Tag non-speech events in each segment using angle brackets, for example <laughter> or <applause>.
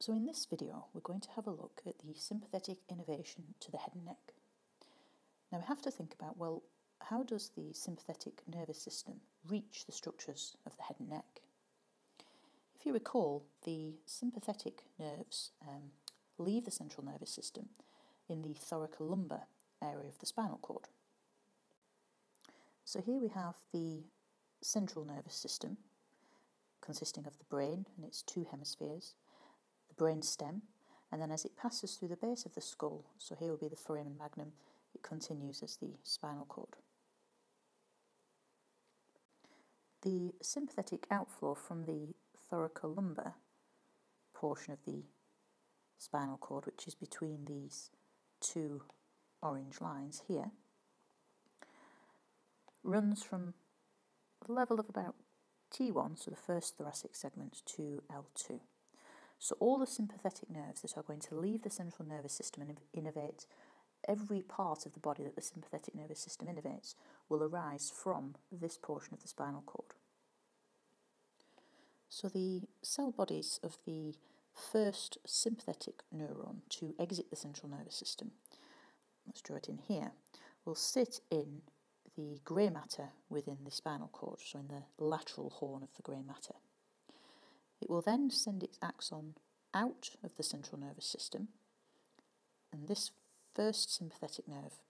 So in this video we're going to have a look at the sympathetic innervation to the head and neck. Now we have to think about, well, how does the sympathetic nervous system reach the structures of the head and neck? If you recall, the sympathetic nerves um, leave the central nervous system in the thoracolumbar area of the spinal cord. So here we have the central nervous system consisting of the brain and its two hemispheres, the brain stem, and then as it passes through the base of the skull, so here will be the foramen magnum, it continues as the spinal cord. The sympathetic outflow from the thoracolumbar portion of the spinal cord, which is between these two orange lines here, runs from the level of about T1, so the first thoracic segment, to L2. So all the sympathetic nerves that are going to leave the central nervous system and innervate every part of the body that the sympathetic nervous system innervates will arise from this portion of the spinal cord. So the cell bodies of the first sympathetic neuron to exit the central nervous system, let's draw it in here, will sit in the grey matter within the spinal cord, so in the lateral horn of the grey matter. It will then send its axon out of the central nervous system, and this first sympathetic nerve,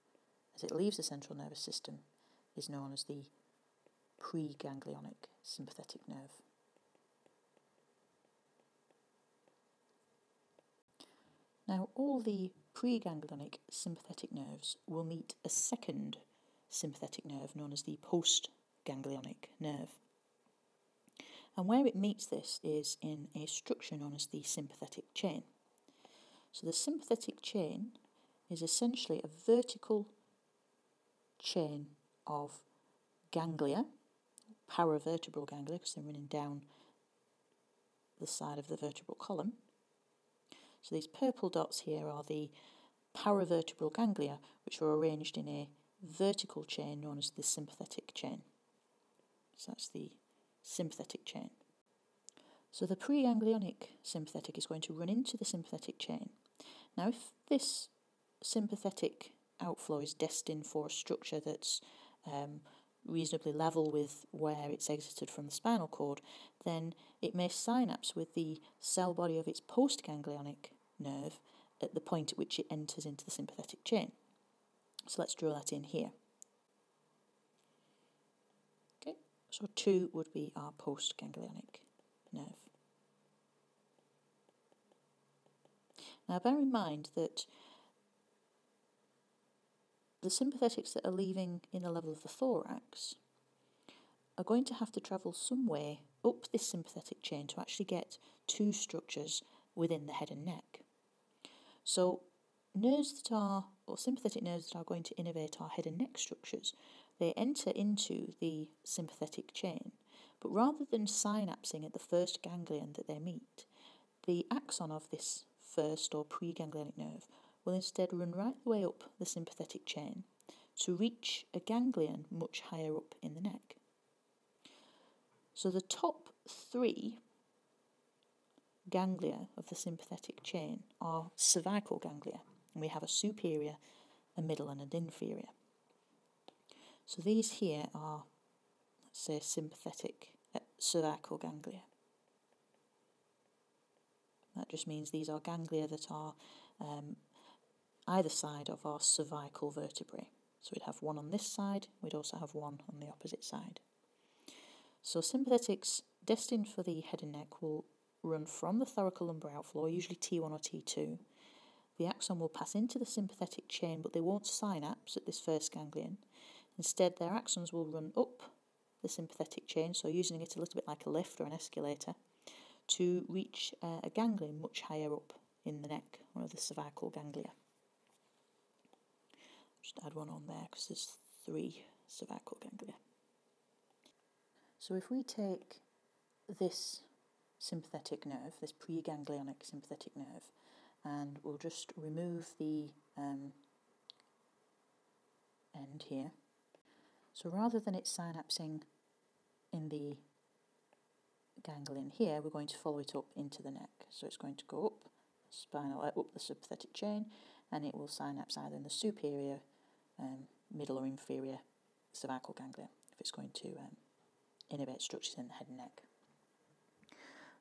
as it leaves the central nervous system, is known as the preganglionic sympathetic nerve. Now, all the preganglionic sympathetic nerves will meet a second sympathetic nerve known as the postganglionic nerve. And where it meets this is in a structure known as the sympathetic chain. So the sympathetic chain is essentially a vertical chain of ganglia, paravertebral ganglia, because they're running down the side of the vertebral column. So these purple dots here are the paravertebral ganglia, which are arranged in a vertical chain known as the sympathetic chain. So that's the sympathetic chain. So the preganglionic sympathetic is going to run into the sympathetic chain. Now, if this sympathetic outflow is destined for a structure that's um, reasonably level with where it's exited from the spinal cord, then it may synapse with the cell body of its postganglionic nerve at the point at which it enters into the sympathetic chain. So let's draw that in here. Okay, so 2 would be our postganglionic nerve. Now bear in mind that the sympathetics that are leaving in the level of the thorax are going to have to travel some way up this sympathetic chain to actually get to structures within the head and neck. So nerves that are, or sympathetic nerves that are going to innervate our head and neck structures, they enter into the sympathetic chain, but rather than synapsing at the first ganglion that they meet, the axon of this first or preganglionic nerve will instead run right the way up the sympathetic chain to reach a ganglion much higher up in the neck. So the top three ganglia of the sympathetic chain are cervical ganglia, and we have a superior, a middle, and an inferior. So these here are, let's say, sympathetic cervical ganglia. That just means these are ganglia that are um, either side of our cervical vertebrae. So we'd have one on this side, we'd also have one on the opposite side. So sympathetics destined for the head and neck will run from the thoracolumbar outflow, usually T1 or T2. The axon will pass into the sympathetic chain, but they won't synapse at this first ganglion. Instead, their axons will run up the sympathetic chain, so using it a little bit like a lift or an escalator, to reach uh, a ganglion much higher up in the neck, one of the cervical ganglia. Just add one on there because there's three cervical ganglia. So if we take this sympathetic nerve, this preganglionic sympathetic nerve, and we'll just remove the um, end here. So rather than it synapsing in the ganglion here, we're going to follow it up into the neck. So it's going to go up spinal, uh, up the sympathetic chain, and it will synapse either in the superior, um, middle, or inferior cervical ganglia if it's going to um, innervate structures in the head and neck.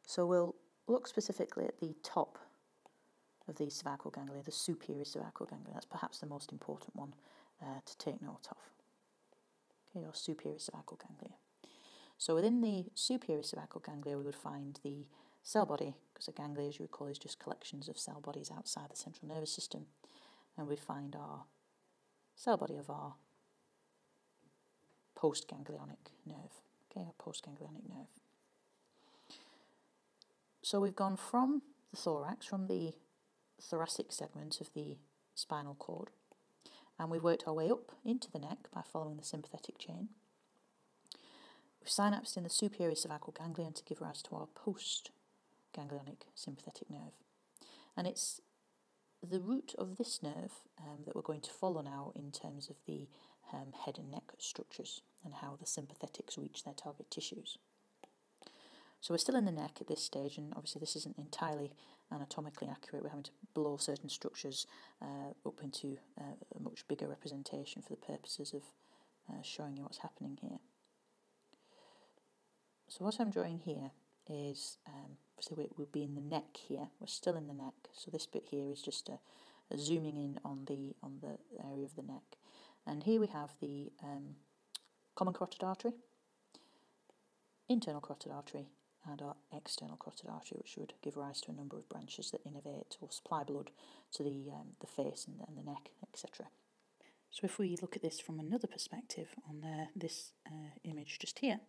So we'll look specifically at the top of the cervical ganglia, the superior cervical ganglia. That's perhaps the most important one uh, to take note of. Okay, or superior cervical ganglia. So within the superior cervical ganglia, we would find the cell body, because a ganglia, as you recall, is just collections of cell bodies outside the central nervous system. And we find our cell body of our postganglionic nerve. Okay, our postganglionic nerve. So we've gone from the thorax, from the thoracic segment of the spinal cord, and we've worked our way up into the neck by following the sympathetic chain. We've synapsed in the superior cervical ganglion to give rise to our postganglionic sympathetic nerve. And it's the route of this nerve um, that we're going to follow now in terms of the um, head and neck structures and how the sympathetics reach their target tissues. So we're still in the neck at this stage, and obviously this isn't entirely anatomically accurate. We're having to blow certain structures uh, up into uh, a much bigger representation for the purposes of uh, showing you what's happening here. So what I'm drawing here is, um, so we, will be in the neck here. We're still in the neck. So this bit here is just a, a zooming in on the on the area of the neck, and here we have the um, common carotid artery, internal carotid artery, and our external carotid artery, which would give rise to a number of branches that innervate or supply blood to the um, the face and the, and the neck, etc. So if we look at this from another perspective on this uh, image just here,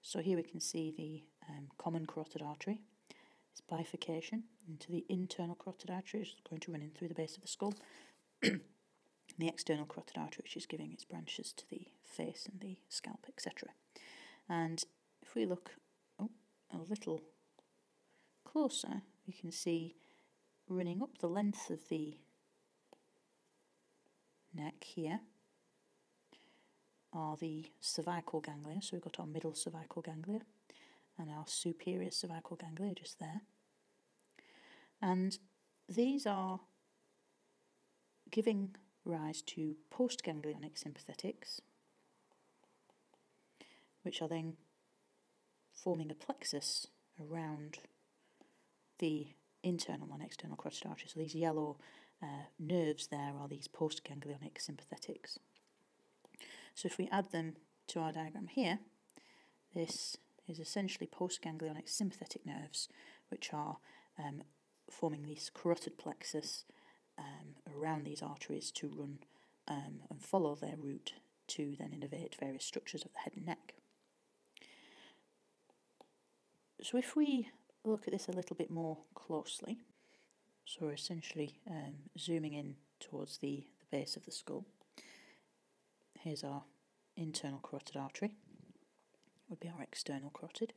so here we can see the um, common carotid artery, its bifurcation into the internal carotid artery, which is going to run in through the base of the skull, and <clears throat> the external carotid artery, which is giving its branches to the face and the scalp, etc. And if we look a little closer, you can see running up the length of the neck here are the cervical ganglia. So we've got our middle cervical ganglia and our superior cervical ganglia just there. And these are giving rise to postganglionic sympathetics, which are then forming a plexus around the internal and external carotid artery. So these yellow uh, nerves there are these postganglionic sympathetics. So if we add them to our diagram here, this is essentially postganglionic sympathetic nerves, which are um, forming this carotid plexus um, around these arteries to run um, and follow their route to then innervate various structures of the head and neck. So if we look at this a little bit more closely, so we're essentially um, zooming in towards the, the base of the skull, here's our internal carotid artery, would be our external carotid.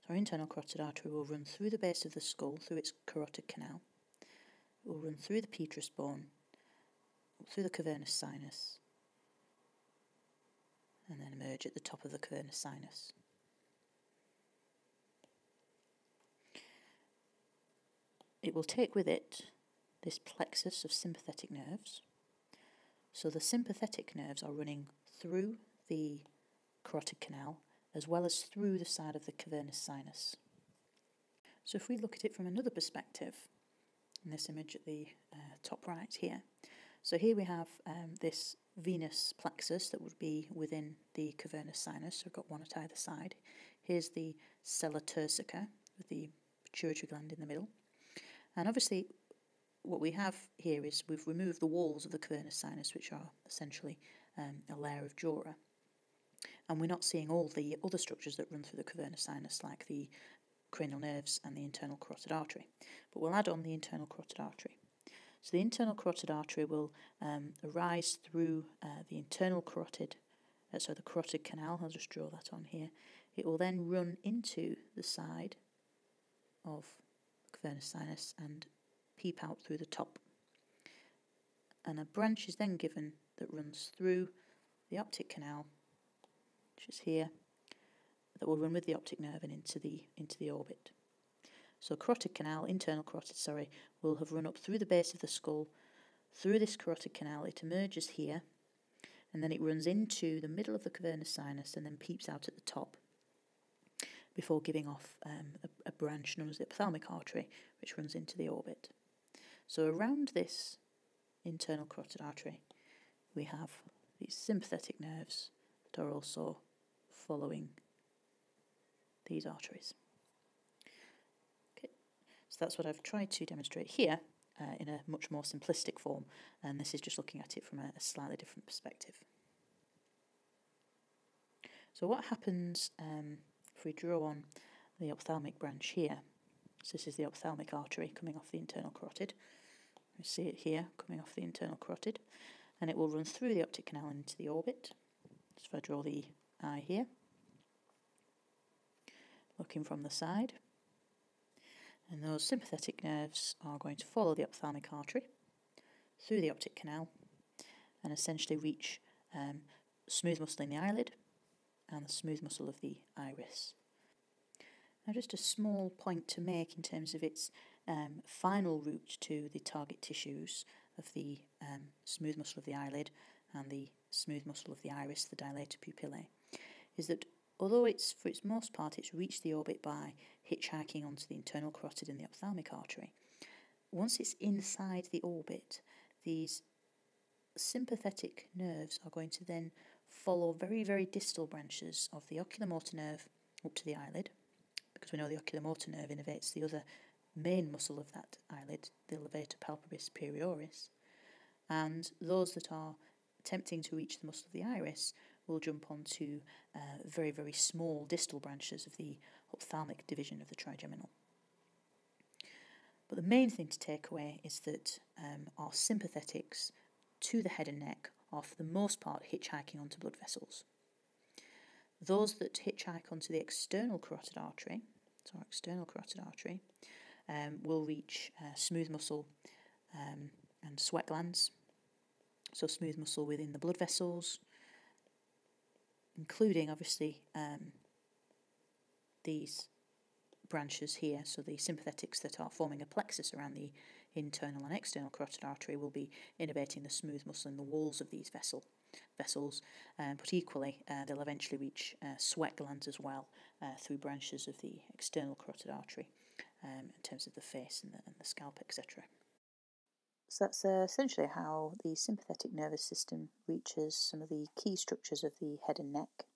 So our internal carotid artery will run through the base of the skull, through its carotid canal. It will run through the petrous bone, through the cavernous sinus, and then emerge at the top of the cavernous sinus. It will take with it this plexus of sympathetic nerves, so the sympathetic nerves are running through the carotid canal as well as through the side of the cavernous sinus. So if we look at it from another perspective, in this image at the uh, top right here, so here we have um, this venous plexus that would be within the cavernous sinus, so we've got one at either side. Here's the sella turcica with the pituitary gland in the middle. And obviously what we have here is we've removed the walls of the cavernous sinus, which are essentially um, a layer of dura. And we're not seeing all the other structures that run through the cavernous sinus, like the cranial nerves and the internal carotid artery. But we'll add on the internal carotid artery. So the internal carotid artery will um, arise through uh, the internal carotid, uh, so the carotid canal, I'll just draw that on here. It will then run into the side of cavernous sinus and peep out through the top. And a branch is then given that runs through the optic canal, which is here, that will run with the optic nerve and into the into the orbit. So carotid canal, internal carotid, sorry, will have run up through the base of the skull, through this carotid canal, it emerges here, and then it runs into the middle of the cavernous sinus and then peeps out at the top before giving off um, a, a branch known as the ophthalmic artery, which runs into the orbit. So around this internal carotid artery, we have these sympathetic nerves that are also following these arteries. Okay, so that's what I've tried to demonstrate here uh, in a much more simplistic form, and this is just looking at it from a, a slightly different perspective. So what happens um, if we draw on the ophthalmic branch here? So this is the ophthalmic artery coming off the internal carotid. We see it here coming off the internal carotid, and it will run through the optic canal into the orbit. So if I draw the eye here, looking from the side, and those sympathetic nerves are going to follow the ophthalmic artery through the optic canal and essentially reach um, smooth muscle in the eyelid and the smooth muscle of the iris. Now, just a small point to make in terms of its um, final route to the target tissues of the um, smooth muscle of the eyelid and the smooth muscle of the iris, the dilator pupillae, is that although it's for its most part it's reached the orbit by hitchhiking onto the internal carotid and the ophthalmic artery, once it's inside the orbit, these sympathetic nerves are going to then follow very, very distal branches of the oculomotor nerve up to the eyelid, because we know the oculomotor nerve innervates the other main muscle of that eyelid, the levator palpebrae superioris, and those that are attempting to reach the muscle of the iris will jump onto uh, very, very small distal branches of the ophthalmic division of the trigeminal. But the main thing to take away is that um, our sympathetics to the head and neck are for the most part hitchhiking onto blood vessels. Those that hitchhike onto the external carotid artery, so our external carotid artery, um, will reach uh, smooth muscle um, and sweat glands. So smooth muscle within the blood vessels, including obviously um, these branches here. So the sympathetics that are forming a plexus around the internal and external carotid artery will be innervating the smooth muscle in the walls of these vessel vessels, um, but equally uh, they'll eventually reach uh, sweat glands as well uh, through branches of the external carotid artery um, in terms of the face and the, and the scalp, etc. So that's uh, essentially how the sympathetic nervous system reaches some of the key structures of the head and neck